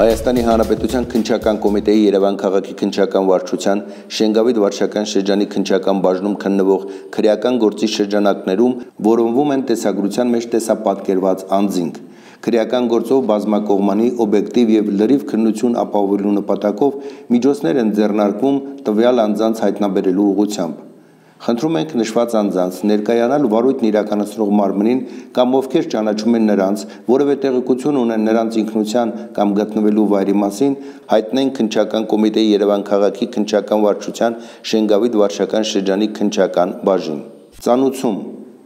Հայաստանի Հանրապետության քնչական կոմիտեի Երևան քաղաքի քնչական վարչության Շենգավիթ վարչական շրջանի քնչական բաժնում քննվող քրեական գործի շրջանակներում որոնվում են տեսագրության մեջ տեսապատկերված անձինք։ Քրեական գործով բազմակողմանի օբյեկտիվ եւ լրիվ քննություն ապահովելու նպատակով միջոցներ են ձեռնարկվում տվյալ անձանց հայտնաբերելու ուղղությամբ։ Խնդրում ենք նշված անձանց ներկայանալ վարույթն իրականացնող մարմնին կամ ովքեր ճանաչում են նրանց, որևէ տեղեկություն ունեն նրանց ինքնության կամ գտնվելու վայրի մասին, հայտնեն քնչական կոմիտեի Երևան քաղաքի քնչական վարչության Շենգավիթ վարչական շրջանի քնչական բաժին։ Ծանուցում